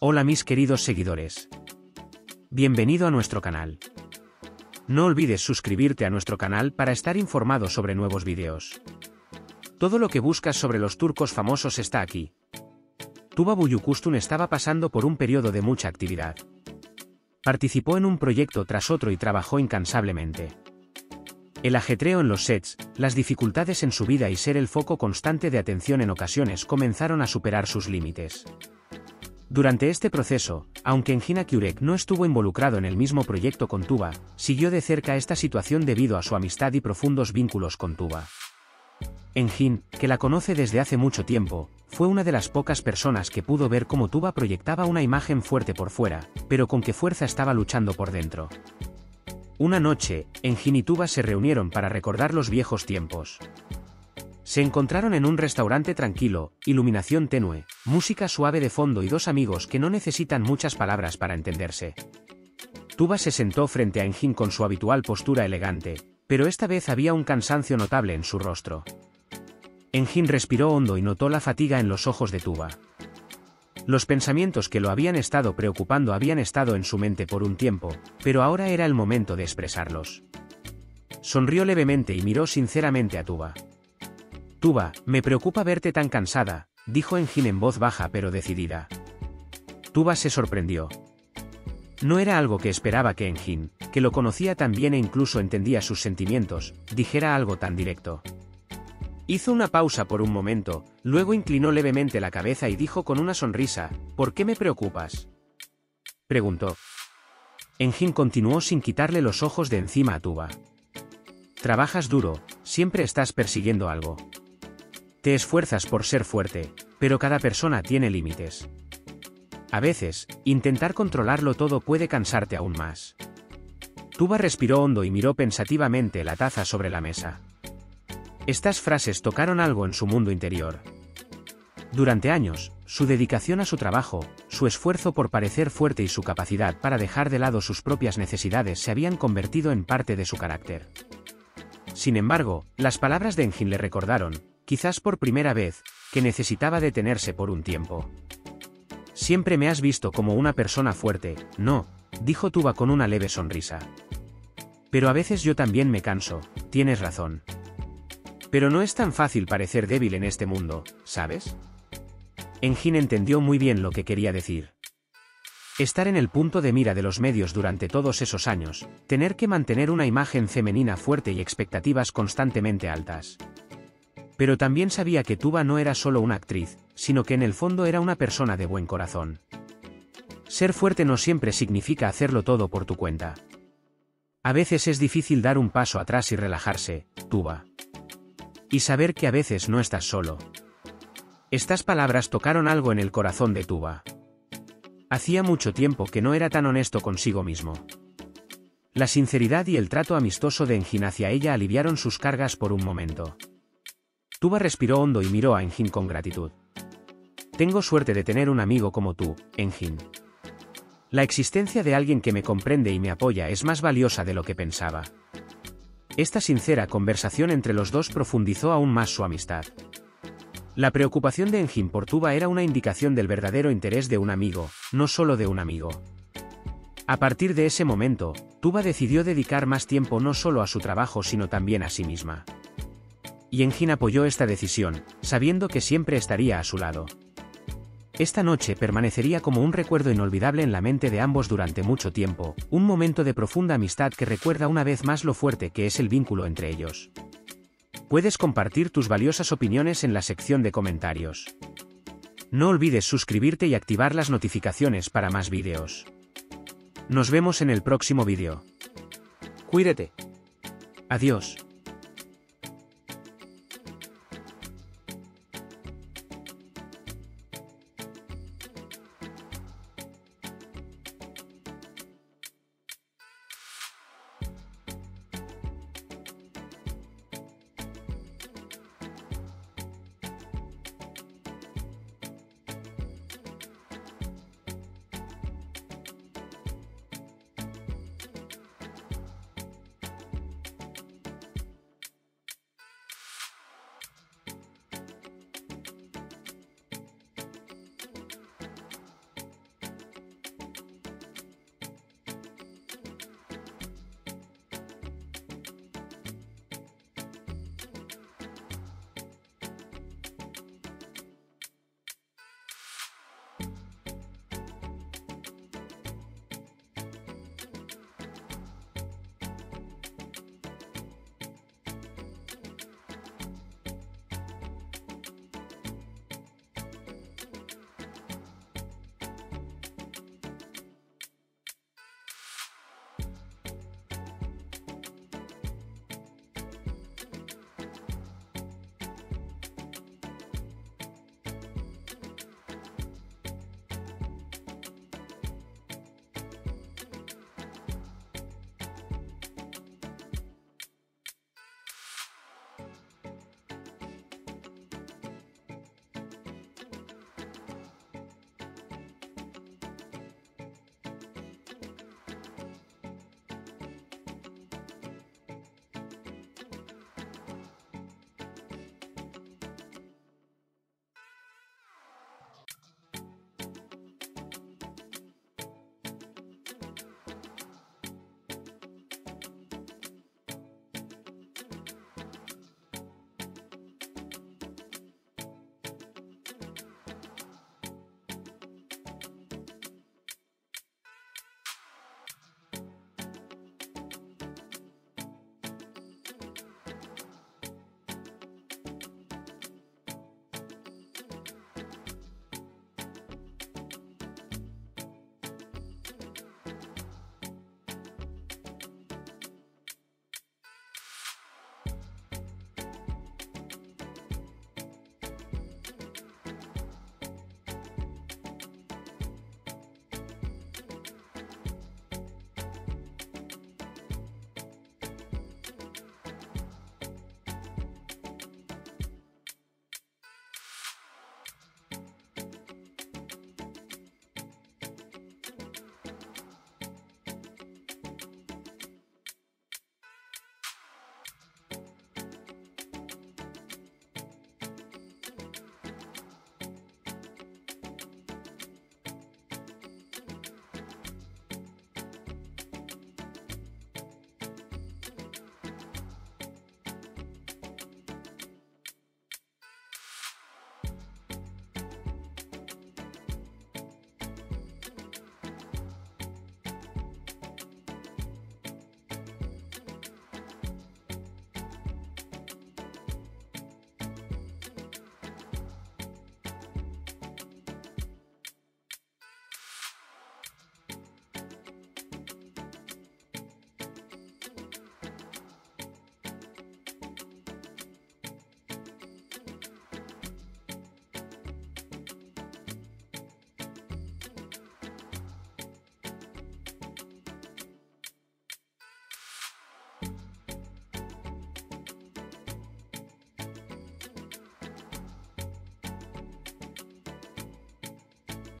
Hola mis queridos seguidores. Bienvenido a nuestro canal. No olvides suscribirte a nuestro canal para estar informado sobre nuevos vídeos. Todo lo que buscas sobre los turcos famosos está aquí. Tuba Buyukustun estaba pasando por un periodo de mucha actividad. Participó en un proyecto tras otro y trabajó incansablemente. El ajetreo en los sets, las dificultades en su vida y ser el foco constante de atención en ocasiones comenzaron a superar sus límites. Durante este proceso, aunque Engina Kurek no estuvo involucrado en el mismo proyecto con Tuba, siguió de cerca esta situación debido a su amistad y profundos vínculos con Tuba. Engin, que la conoce desde hace mucho tiempo, fue una de las pocas personas que pudo ver cómo Tuba proyectaba una imagen fuerte por fuera, pero con qué fuerza estaba luchando por dentro. Una noche, Engin y Tuba se reunieron para recordar los viejos tiempos. Se encontraron en un restaurante tranquilo, iluminación tenue, música suave de fondo y dos amigos que no necesitan muchas palabras para entenderse. Tuba se sentó frente a Engin con su habitual postura elegante, pero esta vez había un cansancio notable en su rostro. Engin respiró hondo y notó la fatiga en los ojos de Tuba. Los pensamientos que lo habían estado preocupando habían estado en su mente por un tiempo, pero ahora era el momento de expresarlos. Sonrió levemente y miró sinceramente a Tuba. Tuba, me preocupa verte tan cansada, dijo Engin en voz baja pero decidida. Tuba se sorprendió. No era algo que esperaba que Engin, que lo conocía tan bien e incluso entendía sus sentimientos, dijera algo tan directo. Hizo una pausa por un momento, luego inclinó levemente la cabeza y dijo con una sonrisa, ¿por qué me preocupas? Preguntó. Engin continuó sin quitarle los ojos de encima a Tuba. Trabajas duro, siempre estás persiguiendo algo. Te esfuerzas por ser fuerte, pero cada persona tiene límites. A veces, intentar controlarlo todo puede cansarte aún más. Tuba respiró hondo y miró pensativamente la taza sobre la mesa. Estas frases tocaron algo en su mundo interior. Durante años, su dedicación a su trabajo, su esfuerzo por parecer fuerte y su capacidad para dejar de lado sus propias necesidades se habían convertido en parte de su carácter. Sin embargo, las palabras de Engin le recordaron, quizás por primera vez, que necesitaba detenerse por un tiempo. Siempre me has visto como una persona fuerte, no, dijo Tuba con una leve sonrisa. Pero a veces yo también me canso, tienes razón. Pero no es tan fácil parecer débil en este mundo, ¿sabes? Engin entendió muy bien lo que quería decir. Estar en el punto de mira de los medios durante todos esos años, tener que mantener una imagen femenina fuerte y expectativas constantemente altas. Pero también sabía que Tuba no era solo una actriz, sino que en el fondo era una persona de buen corazón. Ser fuerte no siempre significa hacerlo todo por tu cuenta. A veces es difícil dar un paso atrás y relajarse, Tuba. Y saber que a veces no estás solo. Estas palabras tocaron algo en el corazón de Tuba. Hacía mucho tiempo que no era tan honesto consigo mismo. La sinceridad y el trato amistoso de Engin hacia ella aliviaron sus cargas por un momento. Tuba respiró hondo y miró a Engin con gratitud. Tengo suerte de tener un amigo como tú, Engin. La existencia de alguien que me comprende y me apoya es más valiosa de lo que pensaba. Esta sincera conversación entre los dos profundizó aún más su amistad. La preocupación de Engin por Tuba era una indicación del verdadero interés de un amigo, no solo de un amigo. A partir de ese momento, Tuba decidió dedicar más tiempo no solo a su trabajo sino también a sí misma. Y Engin apoyó esta decisión, sabiendo que siempre estaría a su lado. Esta noche permanecería como un recuerdo inolvidable en la mente de ambos durante mucho tiempo, un momento de profunda amistad que recuerda una vez más lo fuerte que es el vínculo entre ellos. Puedes compartir tus valiosas opiniones en la sección de comentarios. No olvides suscribirte y activar las notificaciones para más vídeos. Nos vemos en el próximo vídeo. Cuídate. Adiós.